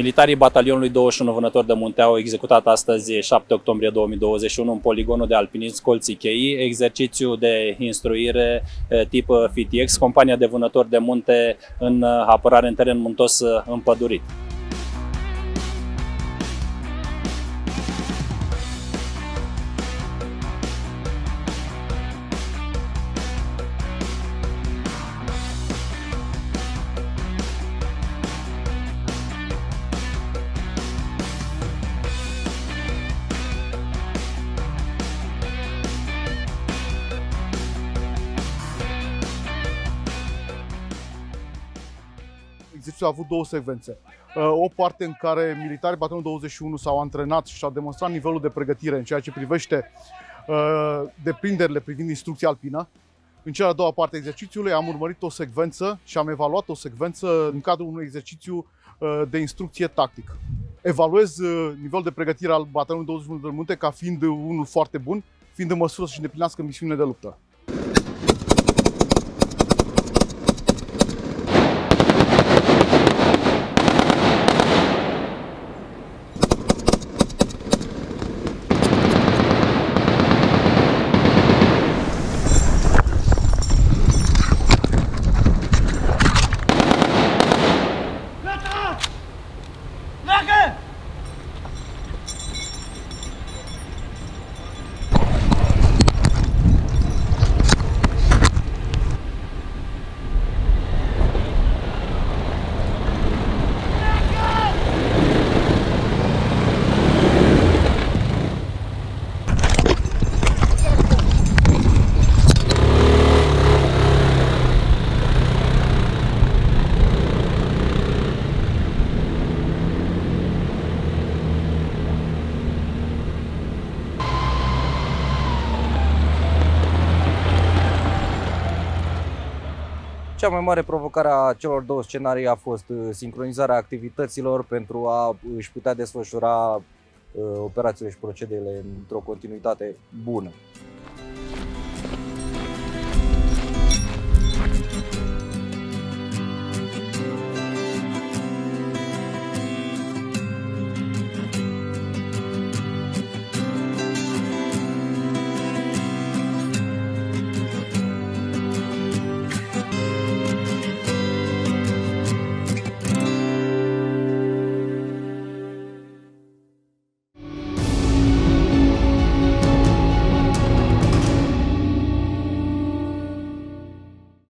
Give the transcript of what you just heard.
Militarii batalionului 21 Vânători de Munte au executat astăzi, 7 octombrie 2021, în poligonul de alpinism Colții Chei, exercițiu de instruire tip FTX, compania de vânători de munte în apărare în teren muntos împădurit. Exercițiul a avut două secvențe. Uh, o parte în care militarii batalionul 21 s-au antrenat și au demonstrat nivelul de pregătire în ceea ce privește uh, deprinderile privind instrucția alpină. În cea de-a doua parte a exercițiului am urmărit o secvență și am evaluat o secvență în cadrul unui exercițiu uh, de instrucție tactic. Evaluez nivelul de pregătire al batalionului 21 de munte ca fiind unul foarte bun, fiind în măsură să-și îndeplinească misiunile de luptă. Cea mai mare provocare a celor două scenarii a fost uh, sincronizarea activităților pentru a își putea desfășura uh, operațiile și procedele într-o continuitate bună.